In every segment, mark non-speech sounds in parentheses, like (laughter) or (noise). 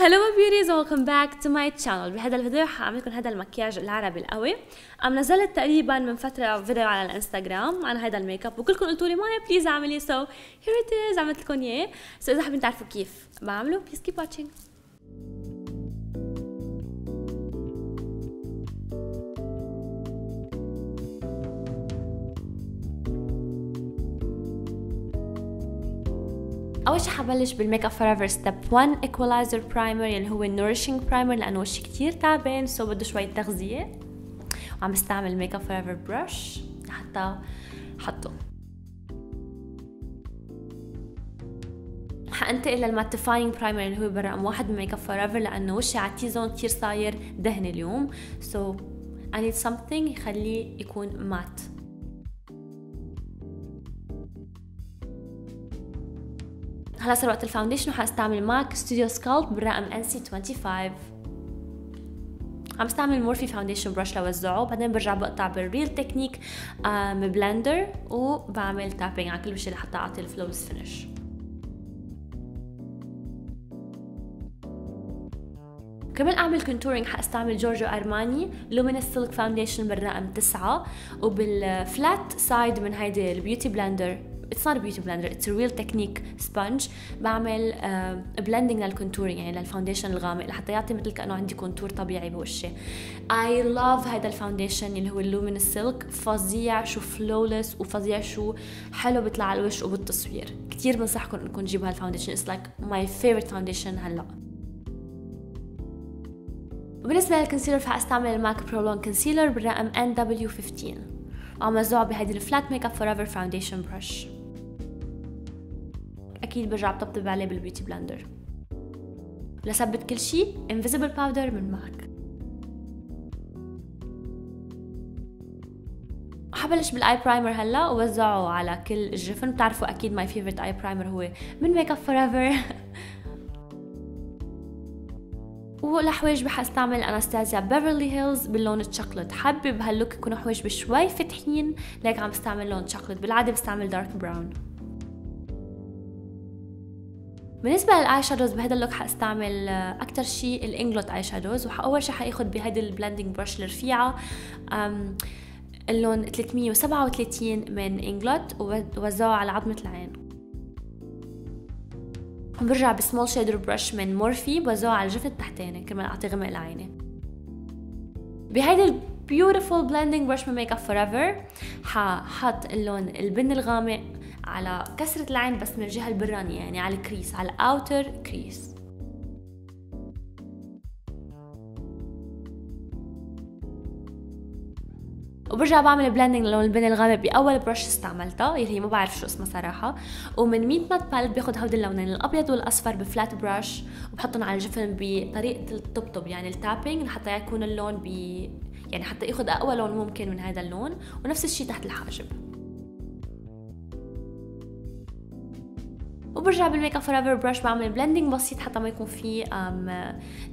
hello my beauties welcome back to my channel بهذا الفيديو حاعمل لكم هذا المكياج العربي القوي. عم نزلت تقريبا من فترة فيديو على الإنستغرام عن هذا الميك أب وكلكم قلتوا لي مايا please اعملي so here it is عملت لكم إياه. so إذا حابين تعرفوا كيف بعمله please keep watching أول شي حبلش بال Make Up For Ever Step 1 Equalizer primer اللي هو nourishing primer لأنه وشي كتير تعبان so بده شوية تغذية. وعم بستعمل Make Up For Ever brush لحتى حطه حانتقل لل mattifying primer اللي هو برقم واحد من Make Up For Ever لأنه وشي على T-zone كثير صاير دهن اليوم. so I need something يخليه يكون matte هلا صار وقت ال foundation وحأستعمل MAC Studio Sculpt بالرقم NC 25 عم استعمل Morphe foundation brush لوزعه بعدين برجع بقطع بال Real Techniques blender وبعمل tapping على كل شيء لحتى أعطي ال flawless finish كمان أعمل contouring حأستعمل Giorgio Armani Luminous Silk foundation بالرقم 9 وبال flat side من هيدي ال beauty blender it's not beauty blender it's Real Techniques sponge بعمل blending uh, لل contouring يعني لل foundation الغامق لحتى يعطي مثل كأنه عندي contour طبيعي بوشي. I love هذا ال foundation اللي هو ال Luminous Silk فظيع شو flawless وفظيع شو حلو بيطلع على الوش وبالتصوير. كثير بنصحكم إنكم تجيبوا هال foundation it's like my favorite foundation هلأ. وبالنسبة لل concealer فأستعمل ال MAC Pro Longwear concealer بالرقم NW15 وعم وزعه بهيدي ال flat Make Up For Ever foundation brush أكيد برجع بطبطب عليه بال beauty blender. لثبت كل شيء invisible powder من MAC حبلش بال eye primer هلا ووزعه على كل الجفن. بتعرفوا أكيد my favorite eye primer هو من Make Up For Ever ولحواجبي حستعمل Anastasia Beverly Hills باللون الشوكولات. حابه بهال look يكونوا حواجبي شوي فتحين ليك عم بستعمل لون شوكولات. بالعادة بستعمل dark brown بالنسبة لل eyeshadows بهذا ال look حأستعمل أكتر شيء ال Inglot eyeshadows وأول شيء حاخد بهيدي ال blending brush الرفيعة اللون 337 من Inglot ووزعه على عظمة العين. برجع ب small shader brush من Morphe بوزعه على الجفن التحتاني كرمال أعطي غمق العينة بهيدي ال beautiful blending brush من Make Up For Ever ححط اللون البني الغامق على كسرة العين بس من الجهة البرانية يعني على ال crease على ال outer crease. وبرجع بعمل blending للون البني الغامق بأول brush استعملتها اللي هي ما بعرف شو اسمها صراحة. ومن Meet Matte palette باخذ هودي اللونين الأبيض والأصفر ب flat brush وبحطهم على الجفن بطريقة الطبطب يعني ال tapping لحتى يكون اللون ب يعني حتى ياخذ أقوى لون ممكن من هذا اللون ونفس الشيء تحت الحاجب. وبرجع بال Make Up For Ever brush بعمل blending بسيط حتى ما يكون في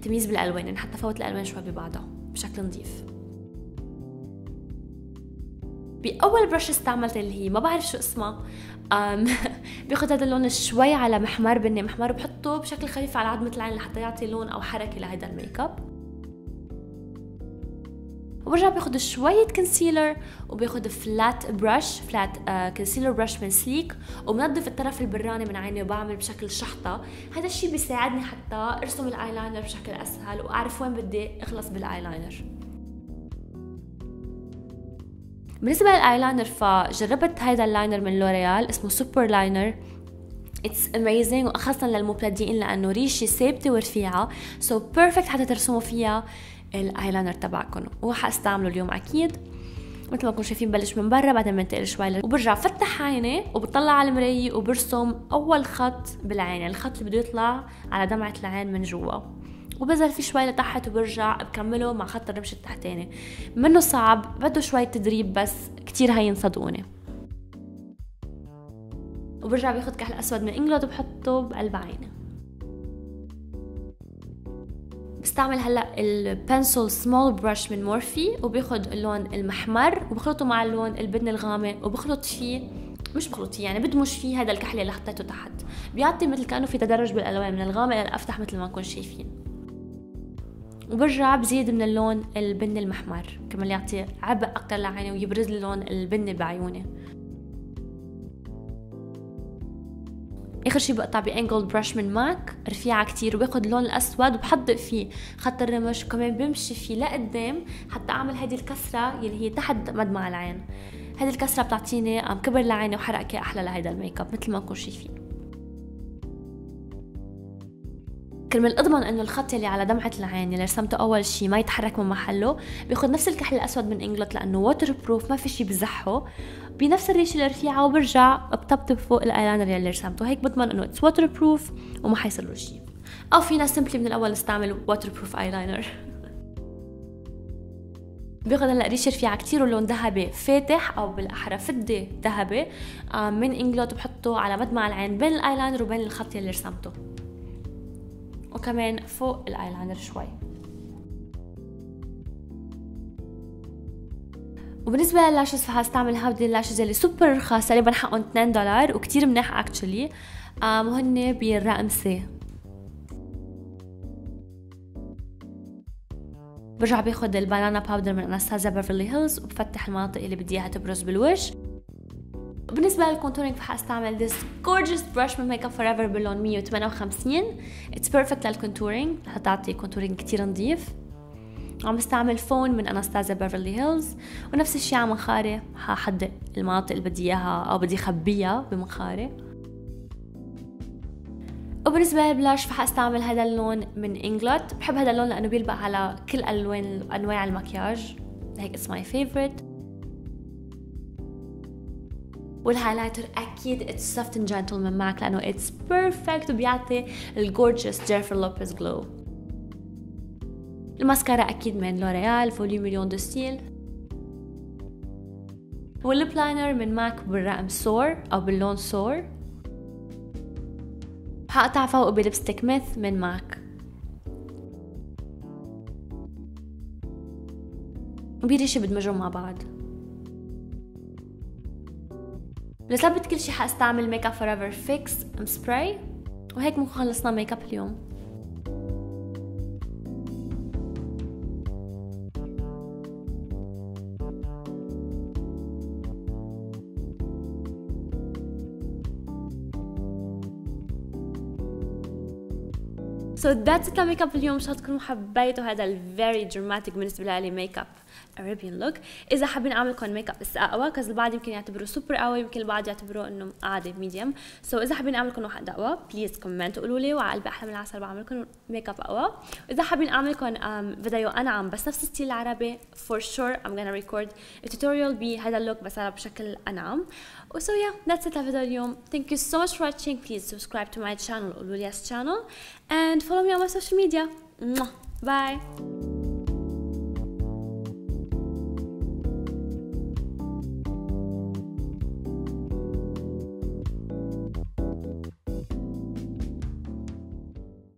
تمييز بالألوان يعني حتى فوت الألوان شوي ببعضها بشكل نظيف. بأول brush استعملت اللي هي ما بعرف شو اسمها (laughs) باخذ هذا اللون شوي على محمر بني محمر وبحطه بشكل خفيف على عظمة العين لحتى يعطي لون أو حركة لهذا الميك اب. وبرجع باخد شوية concealer وباخد flat brush flat concealer brush من Sleek وبنظف الطرف البراني من عيني وبعمل بشكل شحطة. هذا الشيء بيساعدني حتى أرسم الايلاينر بشكل أسهل وأعرف وين بدي أخلص بالايلاينر بالنسبة للايلاينر فجربت هذا ال liner من L'Oréal اسمه Super Liner it's amazing وخاصة للمبتدئين لأنه ريشة ثابتة ورفيعة. so so perfect حتى ترسموا فيها. الايلاينر تبعكم وحاستعمله اليوم أكيد. مثل ما كنتم شايفين بلش من برا بعدين بنتقل شوي وبرجع فتح عيني وبطلع على المراية وبرسم أول خط بالعين يعني الخط اللي بده يطلع على دمعة العين من جوا. وبنزل فيه شوي لتحت وبرجع بكمله مع خط الرمش التحتاني. منه صعب بده شوية تدريب بس كتير هين صدقوني وبرجع باخد كحل أسود من Inglot وبحطه بقلب عيني. بستعمل هلا ال pencil small brush من Morphe وباخد اللون المحمر وبخلطه مع اللون البني الغامق وبخلط فيه مش بخلط فيه يعني بدمج فيه هذا الكحل اللي حطيته تحت. بيعطي مثل كأنه في تدرج بالألوان من الغامق للافتح مثل ما نكون شايفين. وبرجع بزيد من اللون البني المحمر كمان يعطي عمق أكتر لعيني ويبرز اللون البني بعيوني. آخر شي بقطع ب angle brush من MAC رفيعة كتير وباخد اللون الأسود وبحدد فيه. خط الرمش وكمان بمشي فيه لقدام حتى أعمل هذه الكسرة يلي هي تحت مدمع العين. هذه الكسرة بتعطيني كبر لعيني وحركة أحلى لهيدا الميك اب مثل ما نكون شايفين كرمال اضمن إنه الخط اللي على دمعة العين اللي رسمته أول شيء ما يتحرك من محله باخذ نفس الكحل الأسود من Inglot لأنه waterproof ما في شيء بزحه. بنفس الريشه الرفيعه وبرجع بطبطب فوق الايلاينر اللي رسمته. هيك بضمن إنه it's waterproof وما حيصير له شيء أو فينا simply من الأول نستعمل waterproof eyeliner باخذ هلأ ريشة رفيعة كتير ولون ذهبي فاتح أو بالأحرى فضي ذهبي آه، من Inglot وبحطه على مدمع العين بين الايلاينر وبين الخط اللي رسمته. وكمان فوق الايلاينر شوي. وبالنسبة لل lashes فهستعمل هودي ال lashes اللي سوبر رخاص تقريبا حقهم 2 دولار وكتير منيح actually وهن بالرقم سي برجع باخد ال banana powder من Anastasia Beverly Hills وبفتح المناطق اللي بدي إياها تبرز بالوجه بالنسبة لل contouring فحستعمل this gorgeous brush من Make Up For Ever باللون 158 it's perfect لل contouring حتعطي contouring كتير نظيف. عم بستعمل Fawn من Anastasia Beverly Hills ونفس الشيء على منخاري ححدد المناطق اللي بدي إياها أو بدي أخبيها بمنخاري وبالنسبة لل blush فحستعمل هذا اللون من Inglot بحب هذا اللون لأنه بيلبق على كل الوان أنواع المكياج. هيك it's my favorite وال highlighter أكيد it's Soft and Gentle من MAC لأنه it's perfect وبيعطي ال gorgeous Jennifer Lopez glow الماسكارا أكيد من L'Oréal Volume Million de Cils. وال lip liner من MAC بالرقم Soar أو باللون سور حقطع فوقه ب lipstick Myth من MAC وبيريشة بدمجهم مع بعض. لثبت كل شي حأستعمل Make Up For Ever fix spray وهيك بنكون خلصنا ميك اب اليوم. So that's it makeup اليوم. ان شاء الله تكونوا حبيتوا؟ هذا ال very dramatic بالنسبة لي ميك اب Arabian look. إذا حابين أعمل لكم ميك اب أقوى cause البعض يمكن يعتبروه سوبر قوي يمكن البعض يعتبروه إنه عادي medium so so إذا حابين أعمل لكم واحد أقوى please comment وقولوا لي وعلى قلبي أحلى من العسل بعمل لكم ميك اب أقوى. واذا حابين أعمل لكم فيديو انعم بس نفس ال style العربي for sure I'm gonna record a tutorial بهذا ال look بس بشكل انعم so yeah that's it لفيديو اليوم. Thank you so much for watching. Please subscribe to my channel قولوا لي channel. And follow me on my social media. Bye.